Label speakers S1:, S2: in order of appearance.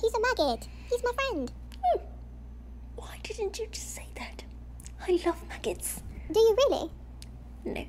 S1: he's a maggot. He's my friend.
S2: Hmm. Why didn't you just say that? I love maggots.
S1: Do you really?
S2: No,